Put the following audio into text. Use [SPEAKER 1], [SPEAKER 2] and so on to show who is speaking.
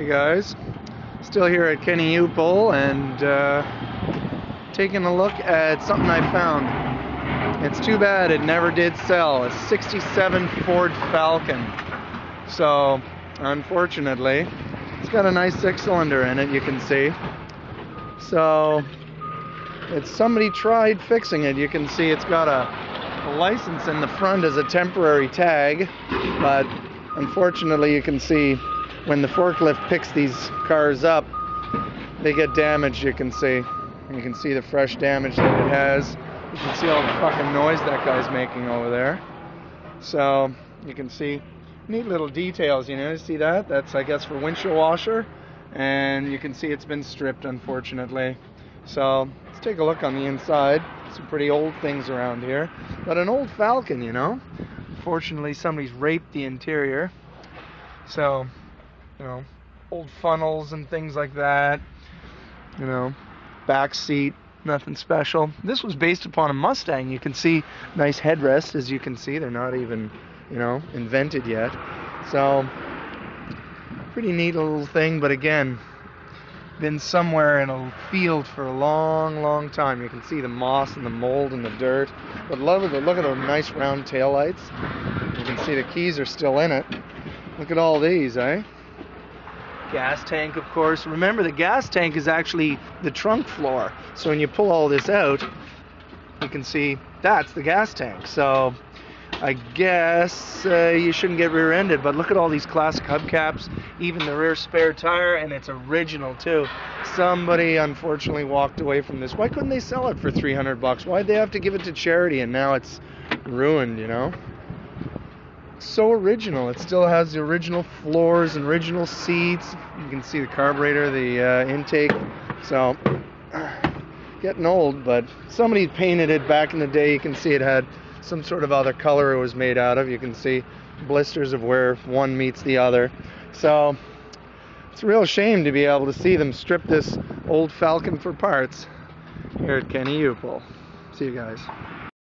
[SPEAKER 1] Hey guys, still here at Kenny U-Pull and uh, taking a look at something I found. It's too bad it never did sell. A 67 Ford Falcon. So, unfortunately, it's got a nice six cylinder in it, you can see. So, it's somebody tried fixing it. You can see it's got a, a license in the front as a temporary tag, but unfortunately, you can see when the forklift picks these cars up, they get damaged, you can see. You can see the fresh damage that it has. You can see all the fucking noise that guy's making over there. So, you can see neat little details, you know, you see that? That's, I guess, for windshield washer. And you can see it's been stripped, unfortunately. So, let's take a look on the inside. Some pretty old things around here. But an old Falcon, you know. Unfortunately, somebody's raped the interior. So, you know, old funnels and things like that. You know, back seat, nothing special. This was based upon a Mustang. You can see nice headrest, as you can see. They're not even, you know, invented yet. So, pretty neat little thing, but again, been somewhere in a field for a long, long time. You can see the moss and the mold and the dirt. But love it. Look at the nice round tail lights. You can see the keys are still in it. Look at all these, eh? Gas tank of course. Remember the gas tank is actually the trunk floor. So when you pull all this out you can see that's the gas tank. So I guess uh, you shouldn't get rear-ended but look at all these classic hubcaps even the rear spare tire and it's original too. Somebody unfortunately walked away from this. Why couldn't they sell it for 300 bucks? Why'd they have to give it to charity and now it's ruined you know so original. It still has the original floors and original seats. You can see the carburetor, the uh, intake. So, getting old, but somebody painted it back in the day. You can see it had some sort of other color it was made out of. You can see blisters of where one meets the other. So, it's a real shame to be able to see them strip this old Falcon for parts here at Kenny U-Pull. See you guys.